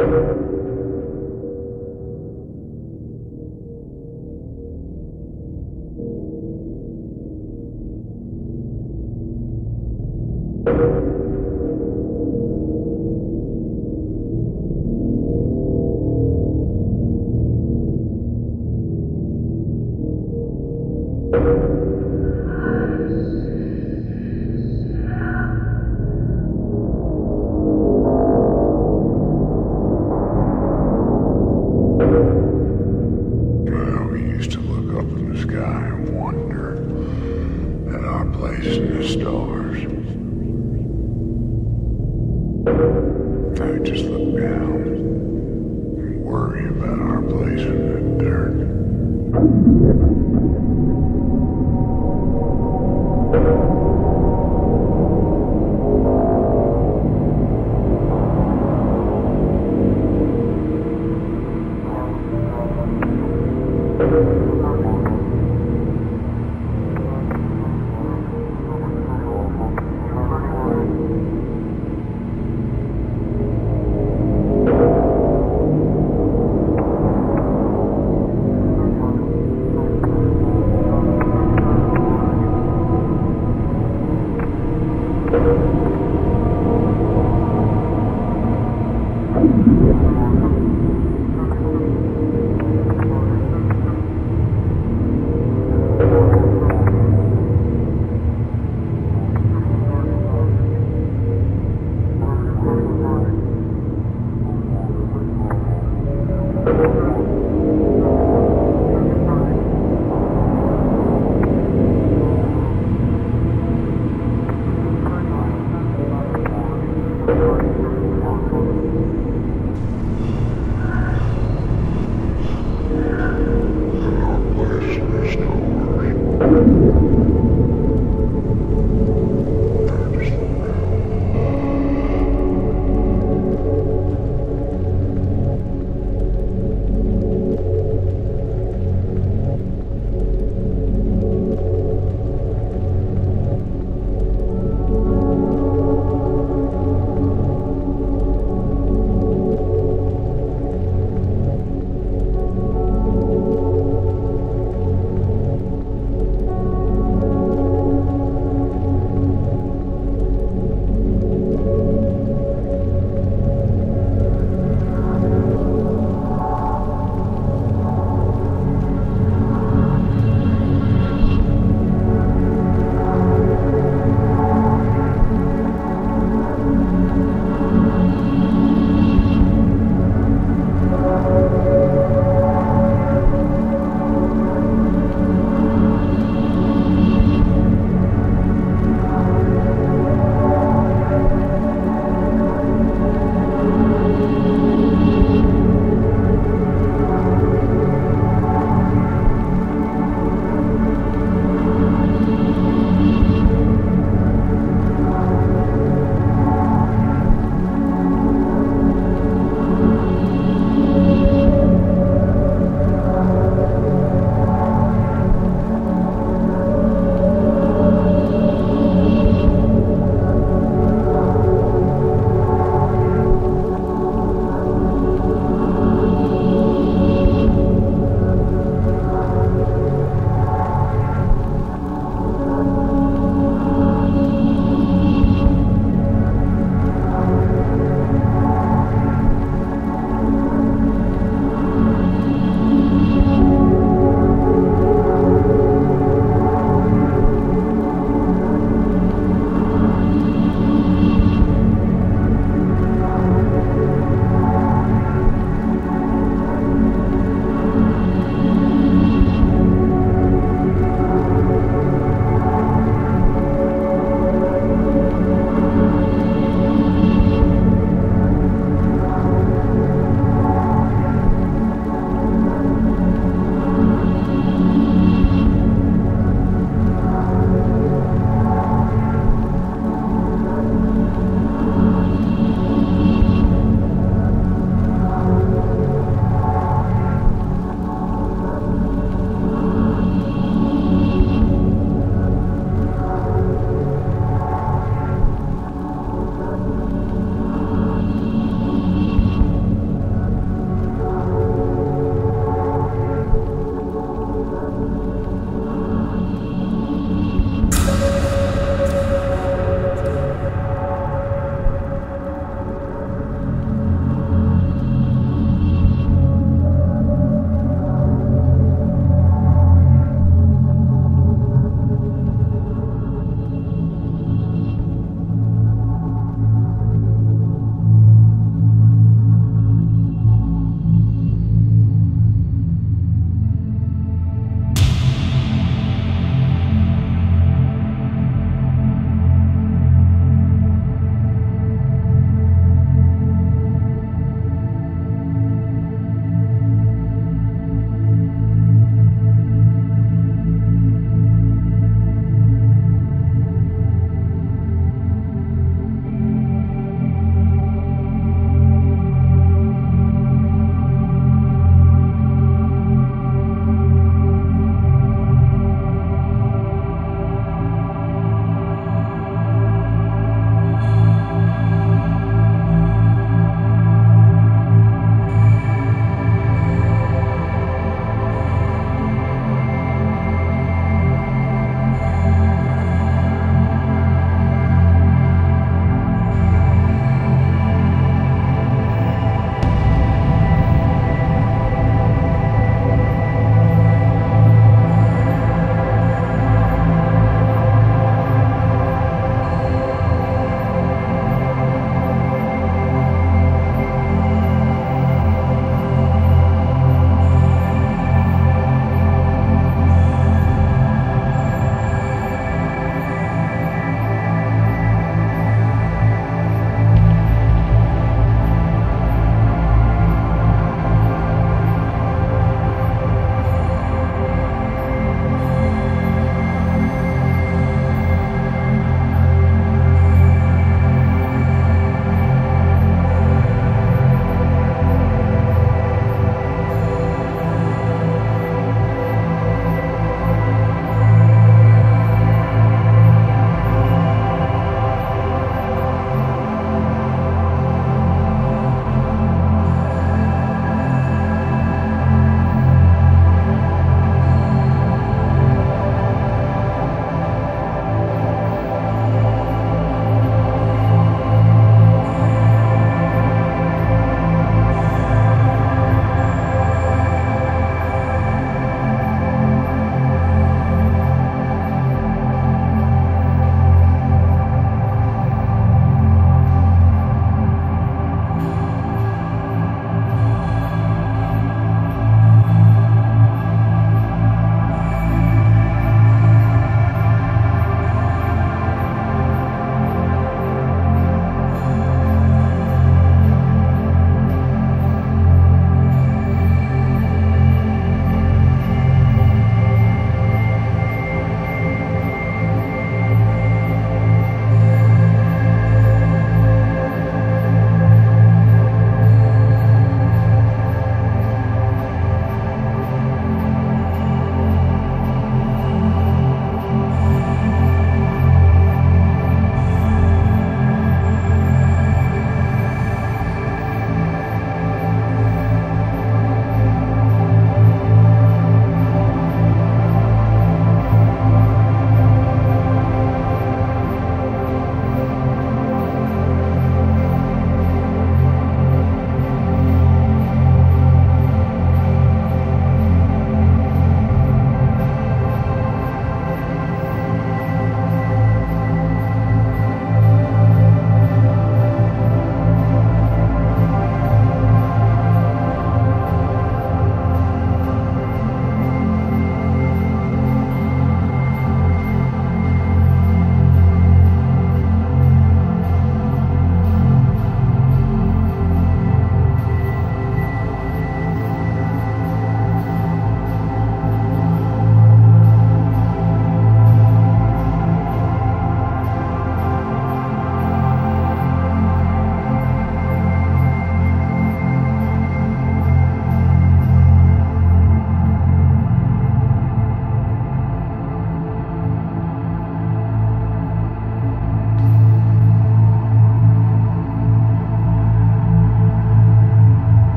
။